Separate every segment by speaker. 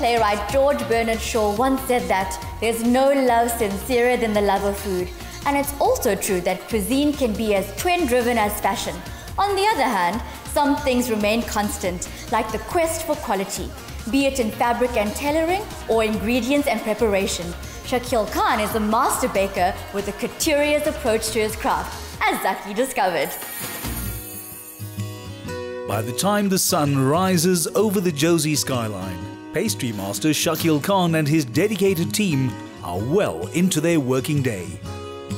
Speaker 1: playwright George Bernard Shaw once said that there's no love sincerer than the love of food. And it's also true that cuisine can be as trend driven as fashion. On the other hand, some things remain constant, like the quest for quality, be it in fabric and tailoring or ingredients and preparation. Shakil Khan is a master baker with a couturiers approach to his craft, as Zaky discovered.
Speaker 2: By the time the sun rises over the Jozi skyline, pastry master Shakil Khan and his dedicated team are well into their working day,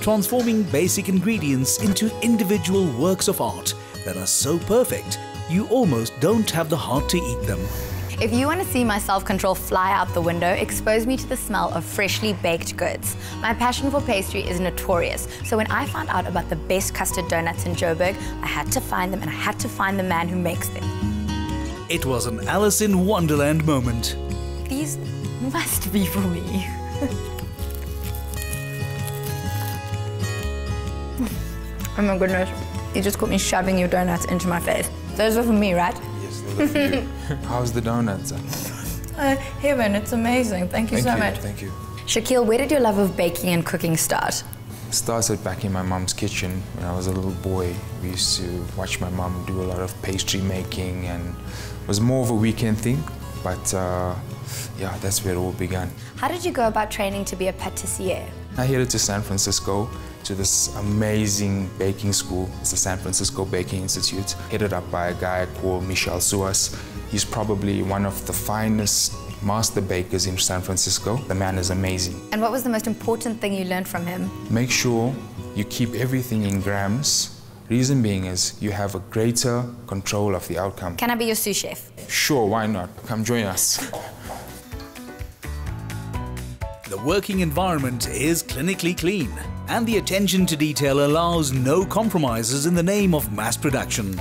Speaker 2: transforming basic ingredients into individual works of art that are so perfect you almost don't have the heart to eat them.
Speaker 3: If you want to see my self-control fly out the window, expose me to the smell of freshly baked goods. My passion for pastry is notorious, so when I found out about the best custard donuts in Joburg, I had to find them and I had to find the man who makes them.
Speaker 2: It was an Alice in Wonderland moment.
Speaker 3: These must be for me. oh my goodness. You just caught me shoving your donuts into my face. Those are for me, right? Yes, they are.
Speaker 4: How's the donuts?
Speaker 3: Uh, heaven, it's amazing. Thank you
Speaker 4: Thank
Speaker 3: so
Speaker 4: you,
Speaker 3: much.
Speaker 4: thank you.
Speaker 3: Shakil, where did your love of baking and cooking start?
Speaker 4: Started back in my mom's kitchen when I was a little boy. We used to watch my mom do a lot of pastry making and it was more of a weekend thing. But uh, yeah, that's where it all began.
Speaker 3: How did you go about training to be a patissier?
Speaker 4: I headed to San Francisco to this amazing baking school. It's the San Francisco Baking Institute, headed up by a guy called Michel Suas. He's probably one of the finest master bakers in San Francisco. The man is amazing.
Speaker 3: And what was the most important thing you learned from him?
Speaker 4: Make sure you keep everything in grams. Reason being is you have a greater control of the outcome.
Speaker 3: Can I be your sous chef?
Speaker 4: Sure, why not? Come join us.
Speaker 2: The working environment is clinically clean, and the attention to detail allows no compromises in the name of mass production.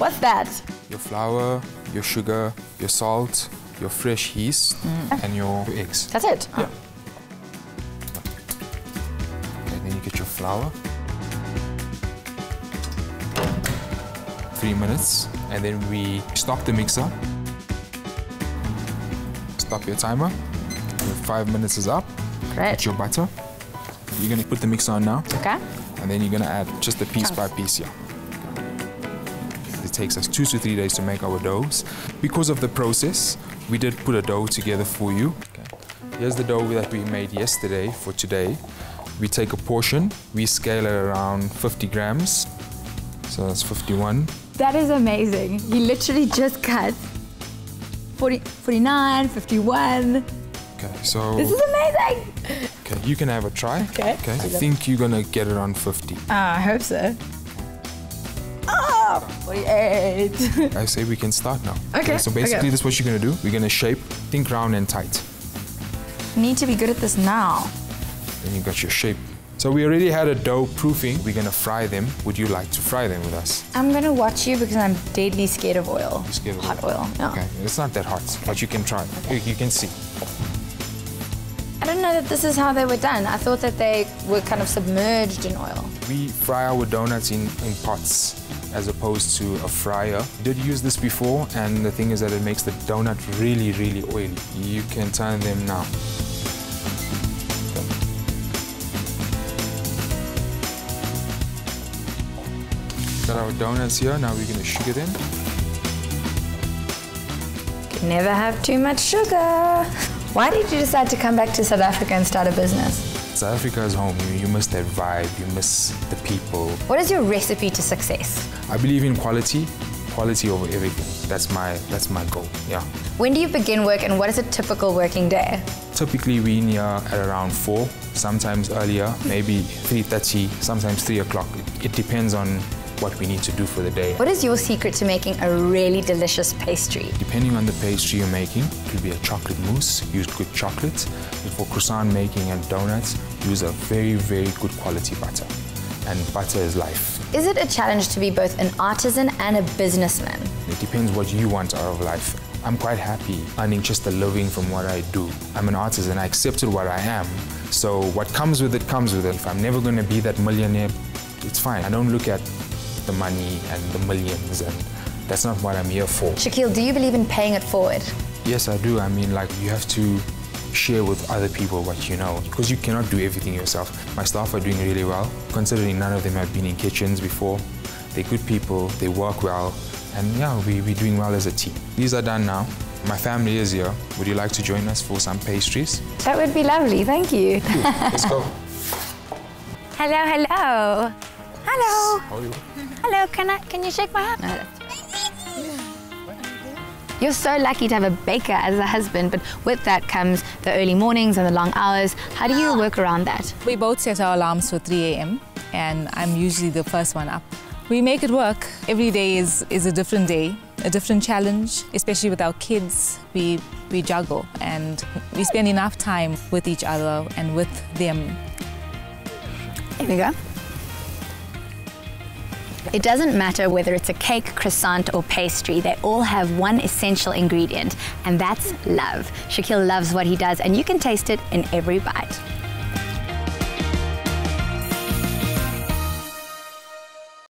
Speaker 3: What's that?
Speaker 4: Your flour, your sugar, your salt, your fresh yeast, mm. and your eggs.
Speaker 3: That's it?
Speaker 4: Yeah. Okay, then you get your flour. Three minutes, and then we stop the mixer. Stop your timer. Your five minutes is up.
Speaker 3: Great.
Speaker 4: Get your butter. You're gonna put the mixer on now,
Speaker 3: Okay.
Speaker 4: and then you're gonna add just a piece by piece here. It takes us two to three days to make our doughs. Because of the process, we did put a dough together for you. Okay. Here's the dough that we made yesterday for today. We take a portion, we scale it around 50 grams. So that's 51.
Speaker 3: That is amazing. You literally just cut 40, 49, 51.
Speaker 4: Okay, so
Speaker 3: This is amazing.
Speaker 4: okay, you can have a try.
Speaker 3: Okay.
Speaker 4: Okay. I think you're gonna get it on 50.
Speaker 3: Ah, I hope so. Oh, 48.
Speaker 4: I say we can start now.
Speaker 3: Okay,
Speaker 4: So basically,
Speaker 3: okay.
Speaker 4: this is what you're gonna do. We're gonna shape, think round and tight.
Speaker 3: Need to be good at this now.
Speaker 4: Then you got your shape. So we already had a dough proofing. We're gonna fry them. Would you like to fry them with us?
Speaker 3: I'm gonna watch you because I'm deadly scared of oil.
Speaker 4: You're scared of
Speaker 3: Hot oil. No.
Speaker 4: Okay, it's not that hot, but you can try. You, you can see.
Speaker 3: I didn't know that this is how they were done. I thought that they were kind of submerged in oil.
Speaker 4: We fry our donuts in, in pots as opposed to a fryer. Did use this before, and the thing is that it makes the donut really, really oily. You can turn them now. Got our donuts here, now we're gonna sugar them.
Speaker 3: Never have too much sugar. Why did you decide to come back to South Africa and start a business?
Speaker 4: South Africa is home. You, you miss that vibe, you miss the people.
Speaker 3: What is your recipe to success?
Speaker 4: I believe in quality, quality over everything. That's my that's my goal. Yeah.
Speaker 3: When do you begin work and what is a typical working day?
Speaker 4: Typically we in here at around four, sometimes earlier, maybe 3.30, sometimes 3 o'clock. It, it depends on what we need to do for the day.
Speaker 3: What is your secret to making a really delicious pastry?
Speaker 4: Depending on the pastry you're making, it could be a chocolate mousse, use good chocolate. And for croissant making and donuts, use a very, very good quality butter. And butter is life.
Speaker 3: Is it a challenge to be both an artisan and a businessman?
Speaker 4: It depends what you want out of life. I'm quite happy earning just a living from what I do. I'm an artist and I accepted what I am. So what comes with it comes with it. If I'm never going to be that millionaire, it's fine. I don't look at the money and the millions and that's not what I'm here for.
Speaker 3: Shakil, do you believe in paying it forward?
Speaker 4: Yes, I do. I mean, like, you have to share with other people what you know because you cannot do everything yourself. My staff are doing really well, considering none of them have been in kitchens before. They're good people, they work well, and yeah, we, we're doing well as a team. These are done now. My family is here. Would you like to join us for some pastries?
Speaker 3: That would be lovely, thank you.
Speaker 4: Let's go.
Speaker 3: hello, hello. Hello.
Speaker 4: How?
Speaker 3: Hello, can I can you shake my hand? No, You're so lucky to have a baker as a husband, but with that comes the early mornings and the long hours. How do you work around that?
Speaker 5: We both set our alarms for 3 a.m. and I'm usually the first one up. We make it work. Every day is, is a different day, a different challenge, especially with our kids. We, we juggle and we spend enough time with each other and with them.
Speaker 3: Here we go. It doesn't matter whether it's a cake, croissant, or pastry, they all have one essential ingredient, and that's love. Shakil loves what he does, and you can taste it in every bite.